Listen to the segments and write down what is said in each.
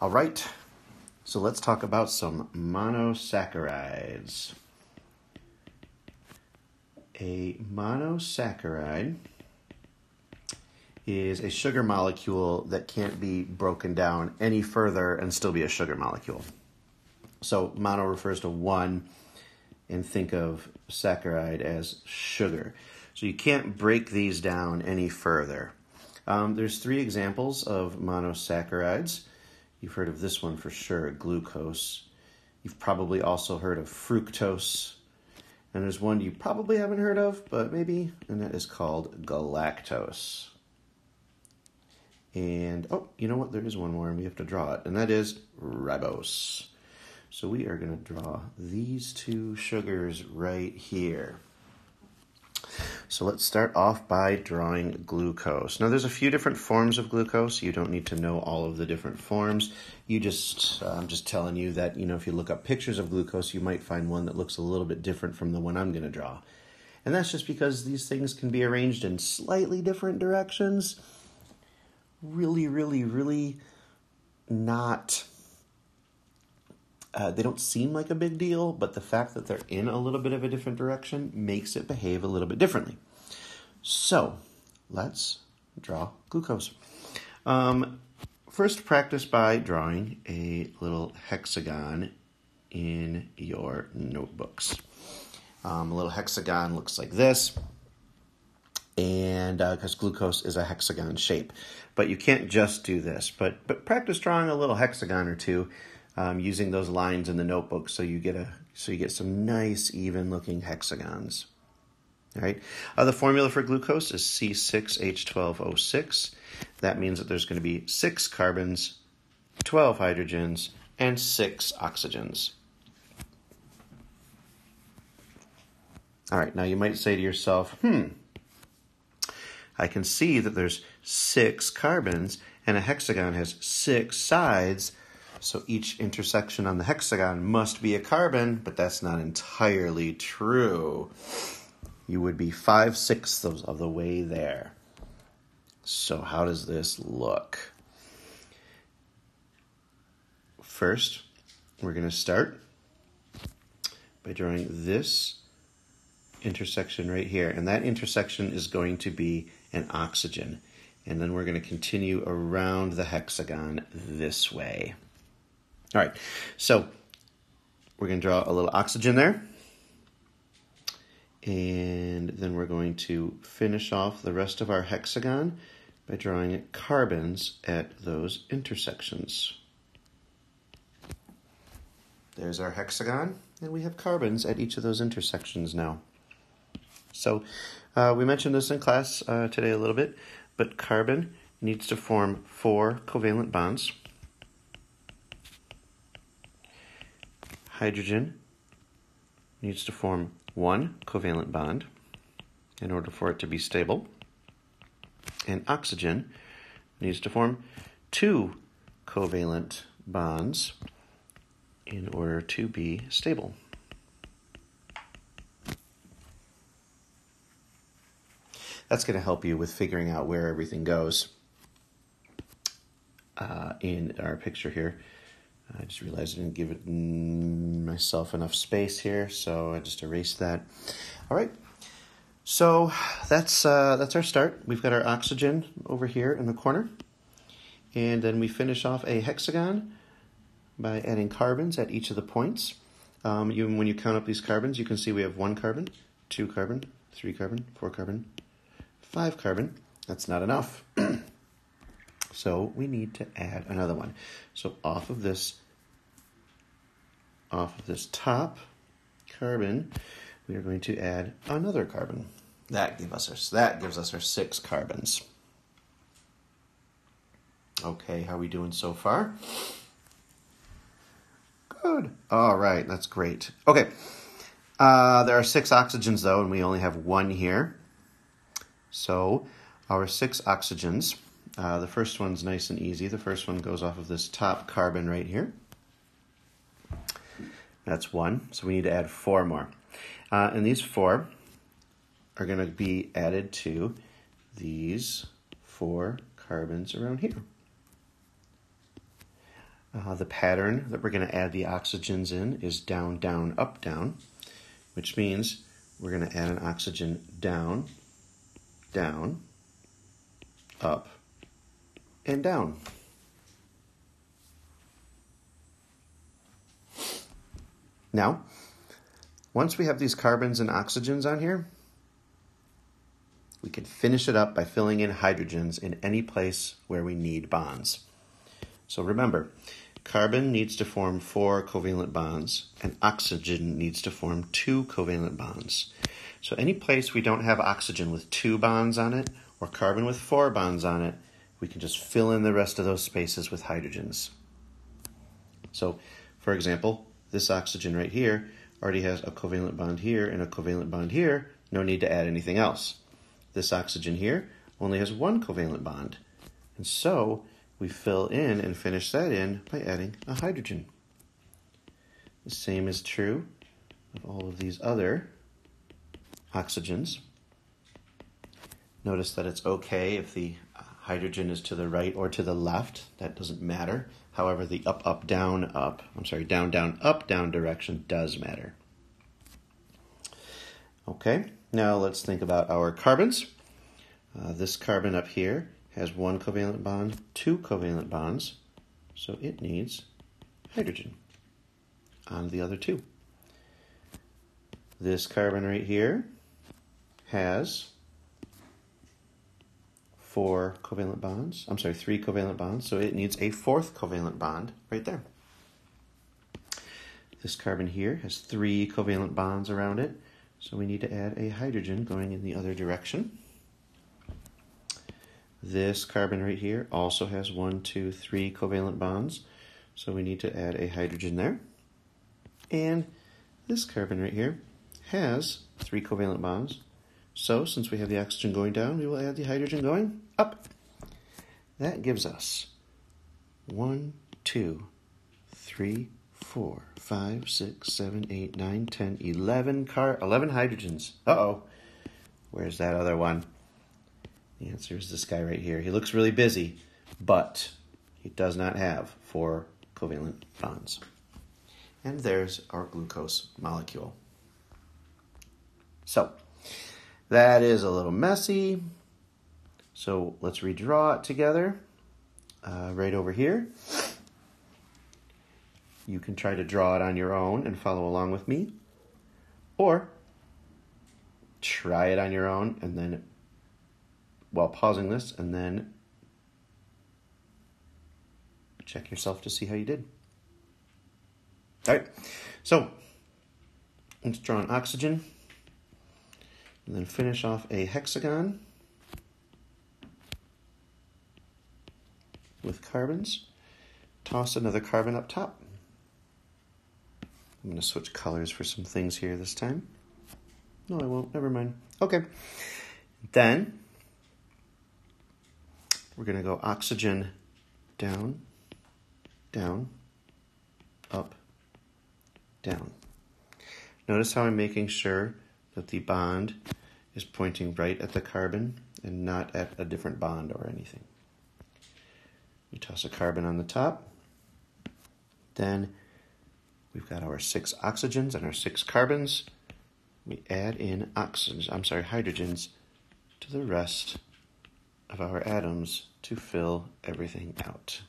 All right, so let's talk about some monosaccharides. A monosaccharide is a sugar molecule that can't be broken down any further and still be a sugar molecule. So mono refers to one, and think of saccharide as sugar. So you can't break these down any further. Um, there's three examples of monosaccharides. You've heard of this one for sure, glucose. You've probably also heard of fructose. And there's one you probably haven't heard of, but maybe, and that is called galactose. And oh, you know what? There is one more, and we have to draw it, and that is ribose. So we are going to draw these two sugars right here. So let's start off by drawing glucose. Now there's a few different forms of glucose. You don't need to know all of the different forms. You just, uh, I'm just telling you that, you know, if you look up pictures of glucose, you might find one that looks a little bit different from the one I'm going to draw. And that's just because these things can be arranged in slightly different directions. Really, really, really not uh, they don't seem like a big deal, but the fact that they're in a little bit of a different direction makes it behave a little bit differently. So let's draw glucose. Um, first, practice by drawing a little hexagon in your notebooks. Um, a little hexagon looks like this, and because uh, glucose is a hexagon shape, but you can't just do this. But but practice drawing a little hexagon or two um, using those lines in the notebook so you get a so you get some nice even looking hexagons. All right. Uh, the formula for glucose is C6H12O6. That means that there's going to be six carbons, 12 hydrogens, and six oxygens. All right, now you might say to yourself, hmm, I can see that there's six carbons and a hexagon has six sides. So each intersection on the hexagon must be a carbon, but that's not entirely true. You would be five sixths of the way there. So, how does this look? First, we're going to start by drawing this intersection right here. And that intersection is going to be an oxygen. And then we're going to continue around the hexagon this way. All right, so we're going to draw a little oxygen there. And then we're going to finish off the rest of our hexagon by drawing carbons at those intersections. There's our hexagon, and we have carbons at each of those intersections now. So uh, we mentioned this in class uh, today a little bit, but carbon needs to form four covalent bonds. Hydrogen needs to form one covalent bond in order for it to be stable, and oxygen needs to form two covalent bonds in order to be stable. That's going to help you with figuring out where everything goes uh, in our picture here. I just realized I didn't give it myself enough space here, so I just erased that. All right, so that's uh, that's our start. We've got our oxygen over here in the corner, and then we finish off a hexagon by adding carbons at each of the points. Um, you, when you count up these carbons, you can see we have one carbon, two carbon, three carbon, four carbon, five carbon. That's not enough. So we need to add another one. So off of this, off of this top carbon, we are going to add another carbon. That gives us our, that gives us our six carbons. Okay, how are we doing so far? Good. All right, that's great. Okay, uh, there are six oxygens though, and we only have one here. So our six oxygens uh, the first one's nice and easy. The first one goes off of this top carbon right here. That's one. So we need to add four more. Uh, and these four are going to be added to these four carbons around here. Uh, the pattern that we're going to add the oxygens in is down, down, up, down, which means we're going to add an oxygen down, down, up, and down. Now, once we have these carbons and oxygens on here, we can finish it up by filling in hydrogens in any place where we need bonds. So remember, carbon needs to form four covalent bonds, and oxygen needs to form two covalent bonds. So any place we don't have oxygen with two bonds on it, or carbon with four bonds on it, we can just fill in the rest of those spaces with hydrogens. So, for example, this oxygen right here already has a covalent bond here and a covalent bond here. No need to add anything else. This oxygen here only has one covalent bond. And so we fill in and finish that in by adding a hydrogen. The same is true of all of these other oxygens. Notice that it's okay if the hydrogen is to the right or to the left. That doesn't matter. However, the up, up, down, up, I'm sorry, down, down, up, down direction does matter. Okay, now let's think about our carbons. Uh, this carbon up here has one covalent bond, two covalent bonds, so it needs hydrogen on the other two. This carbon right here has four covalent bonds. I'm sorry, three covalent bonds, so it needs a fourth covalent bond right there. This carbon here has three covalent bonds around it, so we need to add a hydrogen going in the other direction. This carbon right here also has one, two, three covalent bonds, so we need to add a hydrogen there. And this carbon right here has three covalent bonds, so since we have the oxygen going down, we will add the hydrogen going up. That gives us one, two, three, four, five, six, seven, eight, nine, ten, eleven car, eleven hydrogens. Uh oh, where's that other one? The answer is this guy right here. He looks really busy, but he does not have four covalent bonds. And there's our glucose molecule. So, that is a little messy. So let's redraw it together uh, right over here. You can try to draw it on your own and follow along with me. Or try it on your own and then while pausing this and then check yourself to see how you did. All right, so let's draw an oxygen and then finish off a hexagon with carbons. Toss another carbon up top. I'm going to switch colors for some things here this time. No, I won't. Never mind. Okay. Then we're going to go oxygen down, down, up, down. Notice how I'm making sure that the bond is pointing right at the carbon and not at a different bond or anything. We toss a carbon on the top. Then we've got our six oxygens and our six carbons. We add in oxygens, I'm sorry, hydrogens to the rest of our atoms to fill everything out.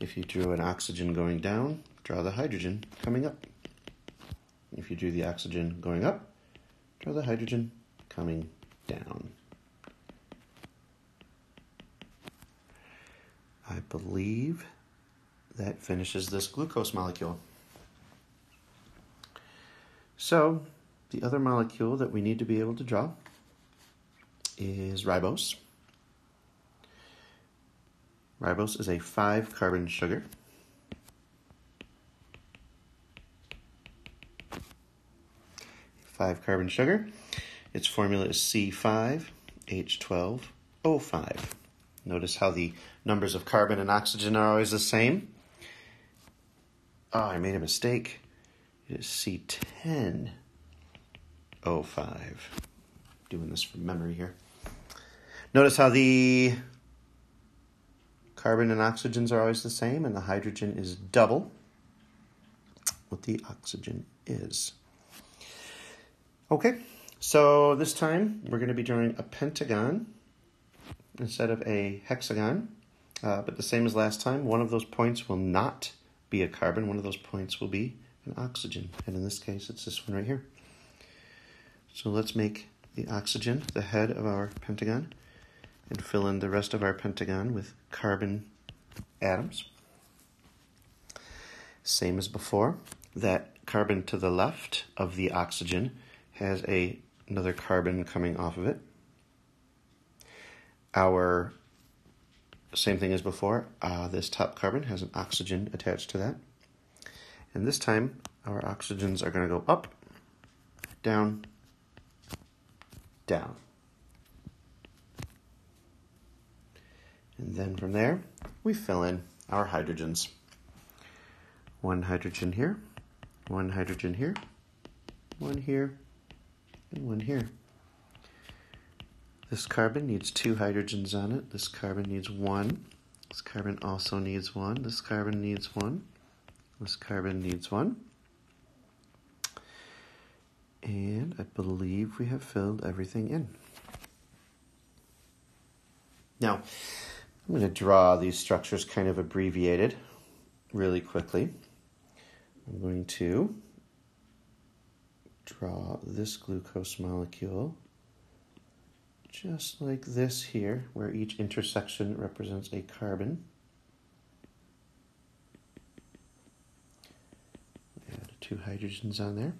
If you drew an oxygen going down, draw the hydrogen coming up. If you drew the oxygen going up, draw the hydrogen coming down. I believe that finishes this glucose molecule. So, the other molecule that we need to be able to draw is ribose. Ribose is a five carbon sugar. Five carbon sugar. Its formula is C5H12O5. Notice how the numbers of carbon and oxygen are always the same. Oh, I made a mistake. It is C10O5. Doing this from memory here. Notice how the carbon and oxygens are always the same, and the hydrogen is double what the oxygen is. Okay, so this time we're going to be drawing a pentagon instead of a hexagon, uh, but the same as last time, one of those points will not be a carbon, one of those points will be an oxygen, and in this case it's this one right here. So let's make the oxygen the head of our pentagon and fill in the rest of our pentagon with carbon atoms. Same as before, that carbon to the left of the oxygen has a, another carbon coming off of it. Our same thing as before, uh, this top carbon has an oxygen attached to that. And this time, our oxygens are going to go up, down, down. And then from there, we fill in our hydrogens. One hydrogen here, one hydrogen here, one here, and one here. This carbon needs two hydrogens on it. This carbon needs one. This carbon also needs one. This carbon needs one. This carbon needs one. And I believe we have filled everything in. Now, I'm going to draw these structures kind of abbreviated really quickly. I'm going to draw this glucose molecule just like this here, where each intersection represents a carbon. Add two hydrogens on there.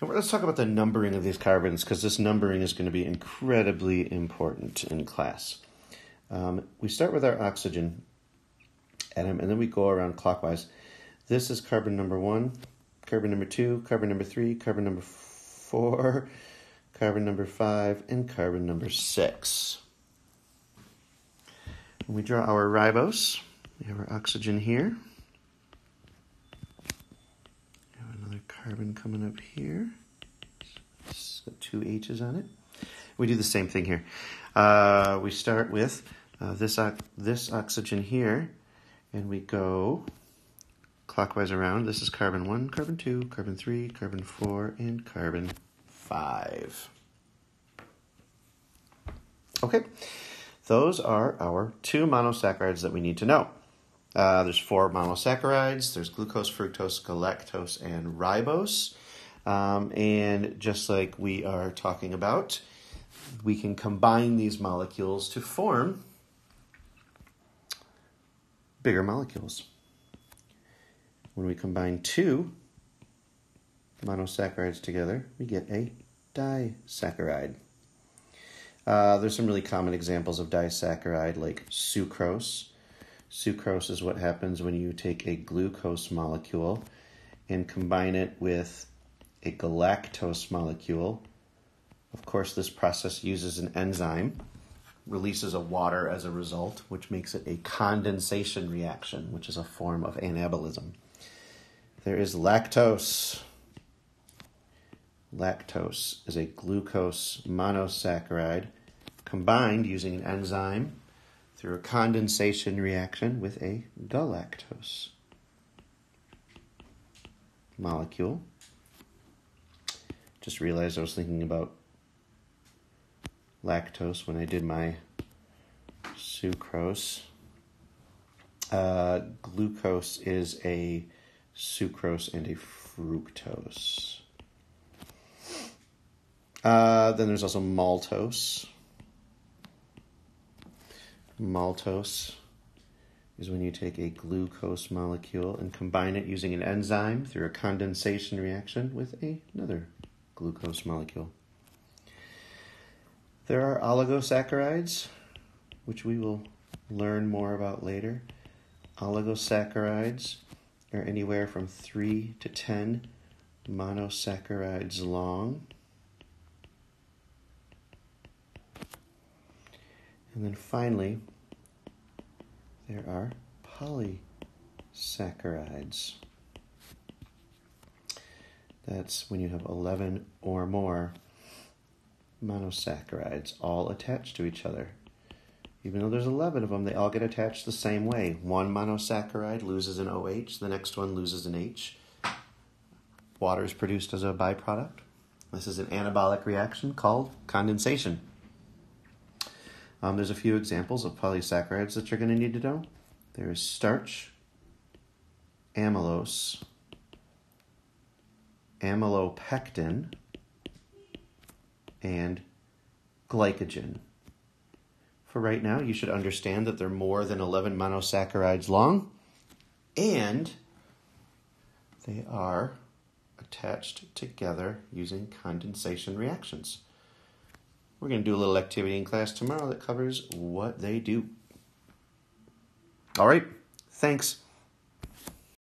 And let's talk about the numbering of these carbons because this numbering is going to be incredibly important in class. Um, we start with our oxygen atom and then we go around clockwise. This is carbon number one, carbon number two, carbon number three, carbon number four, carbon number five, and carbon number six. When we draw our ribose, we have our oxygen here. We have another carbon coming up here. It's got two H's on it. We do the same thing here. Uh, we start with uh, this, this oxygen here, and we go clockwise around. This is carbon 1, carbon 2, carbon 3, carbon 4, and carbon 5. Okay, those are our two monosaccharides that we need to know. Uh, there's four monosaccharides. There's glucose, fructose, galactose, and ribose. Um, and just like we are talking about, we can combine these molecules to form bigger molecules. When we combine two monosaccharides together, we get a disaccharide. Uh, there's some really common examples of disaccharide like sucrose. Sucrose is what happens when you take a glucose molecule and combine it with a galactose molecule. Of course, this process uses an enzyme releases a water as a result, which makes it a condensation reaction, which is a form of anabolism. There is lactose. Lactose is a glucose monosaccharide combined using an enzyme through a condensation reaction with a galactose molecule. Just realized I was thinking about lactose when I did my sucrose. Uh, glucose is a sucrose and a fructose. Uh, then there's also maltose. Maltose is when you take a glucose molecule and combine it using an enzyme through a condensation reaction with another glucose molecule. There are oligosaccharides, which we will learn more about later. Oligosaccharides are anywhere from 3 to 10 monosaccharides long. And then finally, there are polysaccharides. That's when you have 11 or more monosaccharides all attached to each other. Even though there's 11 of them, they all get attached the same way. One monosaccharide loses an OH, the next one loses an H. Water is produced as a byproduct. This is an anabolic reaction called condensation. Um, there's a few examples of polysaccharides that you're going to need to know. There's starch, amylose, amylopectin, and glycogen. For right now, you should understand that they're more than 11 monosaccharides long and they are attached together using condensation reactions. We're going to do a little activity in class tomorrow that covers what they do. All right, thanks.